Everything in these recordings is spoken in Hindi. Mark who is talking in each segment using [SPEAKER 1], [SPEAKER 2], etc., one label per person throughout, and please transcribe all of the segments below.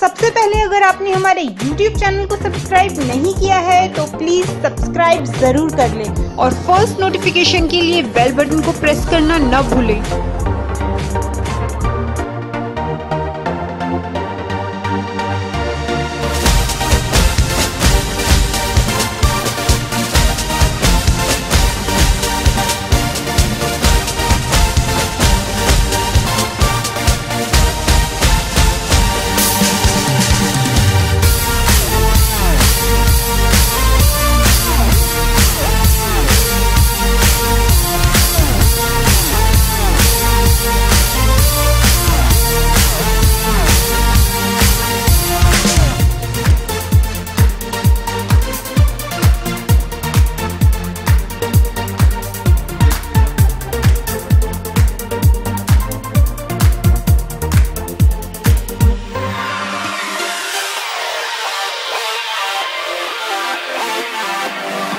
[SPEAKER 1] सबसे पहले अगर आपने हमारे YouTube चैनल को सब्सक्राइब नहीं किया है तो प्लीज़ सब्सक्राइब ज़रूर कर लें। और फ़र्स्ट नोटिफिकेशन के लिए बेल बटन को प्रेस करना न भूलें।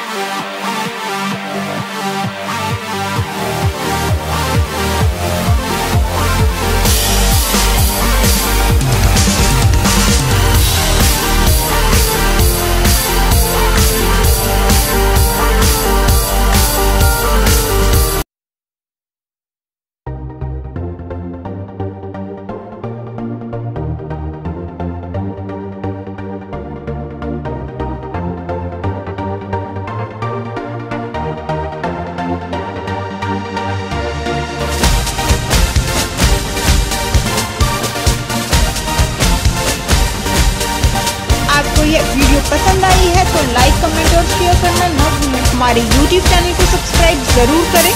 [SPEAKER 1] Bye. आपको ये वीडियो पसंद आई है तो लाइक कमेंट और शेयर करना न भूलें। हमारे यूट्यूब चैनल को सब्सक्राइब ज़रूर करें।